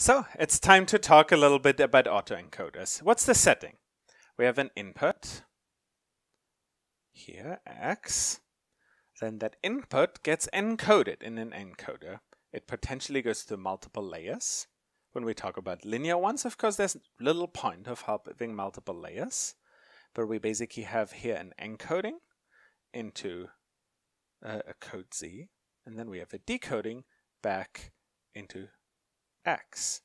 So it's time to talk a little bit about autoencoders. What's the setting? We have an input, here x, then that input gets encoded in an encoder. It potentially goes through multiple layers. When we talk about linear ones, of course, there's little point of having multiple layers, but we basically have here an encoding into uh, a code Z, and then we have a decoding back into X.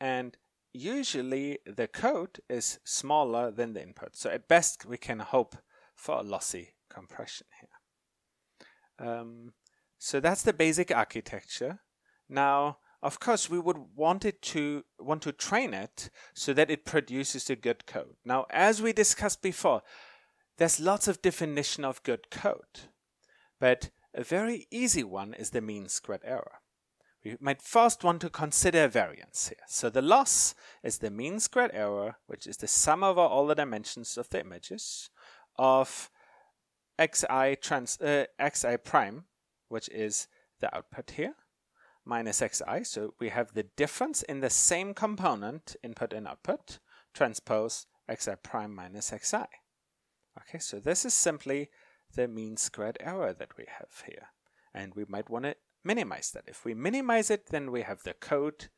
And usually the code is smaller than the input. So at best, we can hope for a lossy compression here. Um, so that's the basic architecture. Now, of course, we would want it to want to train it so that it produces a good code. Now, as we discussed before, there's lots of definition of good code, but a very easy one is the mean squared error we might first want to consider variance here. So the loss is the mean squared error, which is the sum over all the dimensions of the images of xi trans uh, xi prime, which is the output here, minus xi. So we have the difference in the same component, input and output, transpose xi prime minus xi. Okay, so this is simply the mean squared error that we have here. And we might want to minimize that. If we minimize it, then we have the code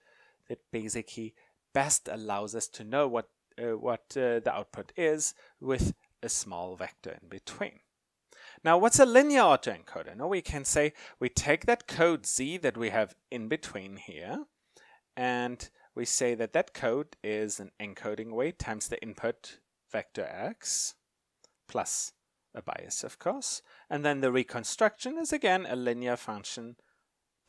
that basically best allows us to know what uh, what uh, the output is with a small vector in between. Now, what's a linear autoencoder? Now, we can say we take that code Z that we have in between here, and we say that that code is an encoding weight times the input vector x plus a bias, of course. And then the reconstruction is again a linear function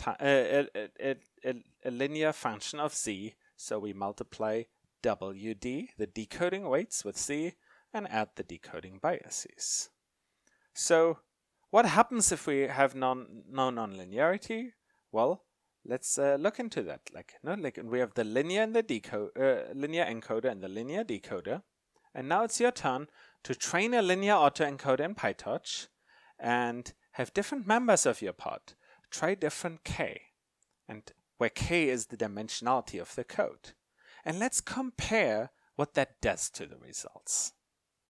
a, a, a, a linear function of z. So we multiply wd, the decoding weights, with z, and add the decoding biases. So what happens if we have non, no nonlinearity? Well, let's uh, look into that. Like, no, like we have the linear and the decode, uh, linear encoder and the linear decoder. And now it's your turn to train a linear autoencoder in PyTorch and have different members of your pod try different k, and where k is the dimensionality of the code. And let's compare what that does to the results.